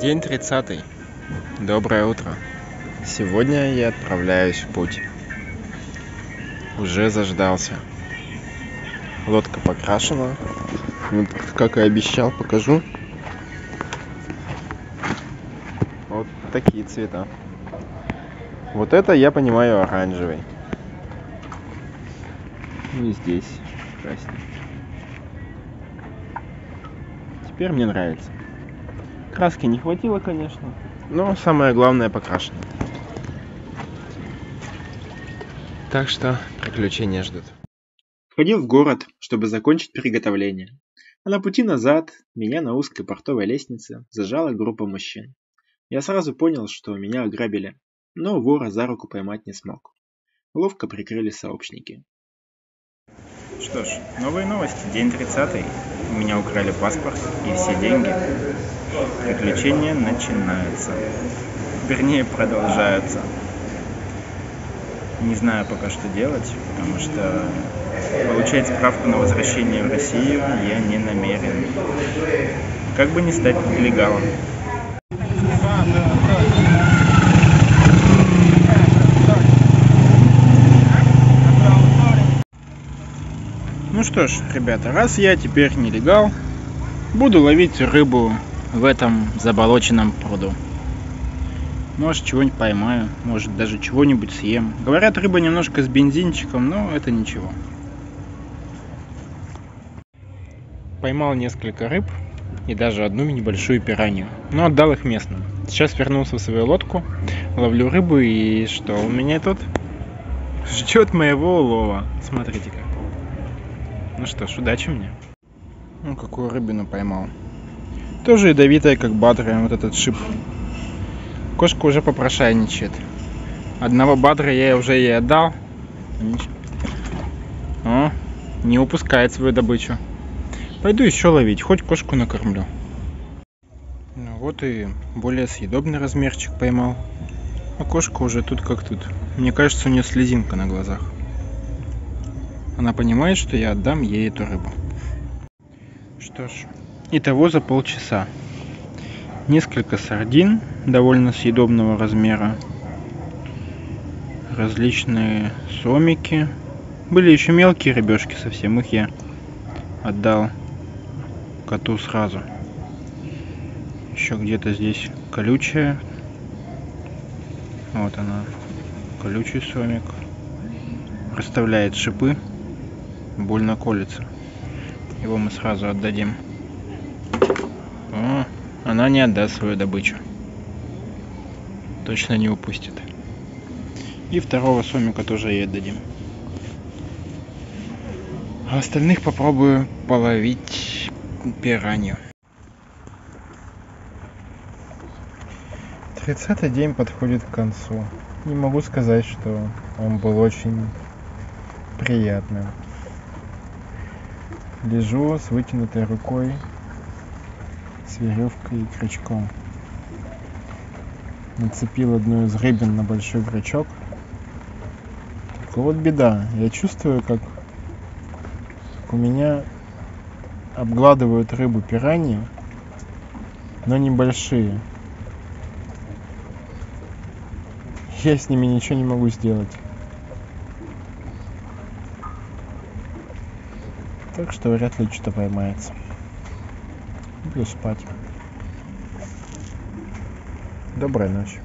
День тридцатый. Доброе утро. Сегодня я отправляюсь в путь. Уже заждался. Лодка покрашена. Вот, как и обещал, покажу. Вот такие цвета. Вот это я понимаю оранжевый. И здесь красненький. Теперь мне нравится. Краски не хватило, конечно, но самое главное покрашено. Так что приключения ждут. Входил в город, чтобы закончить приготовление. А на пути назад меня на узкой портовой лестнице зажала группа мужчин. Я сразу понял, что меня ограбили, но вора за руку поймать не смог. Ловко прикрыли сообщники. Что ж, новые новости. День 30. У меня украли паспорт и все деньги. Приключения начинаются. Вернее, продолжаются. Не знаю пока, что делать, потому что получать справку на возвращение в Россию я не намерен. Как бы не стать нелегалом. Ну что ж, ребята, раз я теперь нелегал, буду ловить рыбу в этом заболоченном пруду. Может, чего-нибудь поймаю, может, даже чего-нибудь съем. Говорят, рыба немножко с бензинчиком, но это ничего. Поймал несколько рыб и даже одну небольшую пиранью, но отдал их местным. Сейчас вернулся в свою лодку, ловлю рыбу и что у меня тут? Ждет моего улова. Смотрите как. Ну что ж, удачи мне. Ну, какую рыбину поймал. Тоже ядовитая, как батрия, вот этот шип. Кошка уже попрошайничает. Одного батра я уже ей отдал. О, не упускает свою добычу. Пойду еще ловить, хоть кошку накормлю. Ну вот и более съедобный размерчик поймал. А кошка уже тут как тут. Мне кажется, у нее слезинка на глазах. Она понимает, что я отдам ей эту рыбу. Что ж, итого за полчаса. Несколько сардин довольно съедобного размера. Различные сомики. Были еще мелкие рыбешки совсем, их я отдал коту сразу. Еще где-то здесь колючая. Вот она, колючий сомик. Расставляет шипы больно колется. Его мы сразу отдадим. О, она не отдаст свою добычу. Точно не упустит. И второго сомика тоже ей отдадим. А остальных попробую половить пиранью. Тридцатый день подходит к концу. Не могу сказать, что он был очень приятным. Лежу с вытянутой рукой, с веревкой и крючком. Нацепил одну из рыбин на большой крючок. Только вот беда. Я чувствую, как у меня обгладывают рыбу пираньи, но небольшие. Я с ними ничего не могу сделать. Так что вряд ли что-то поймается. Буду спать. Доброй ночи.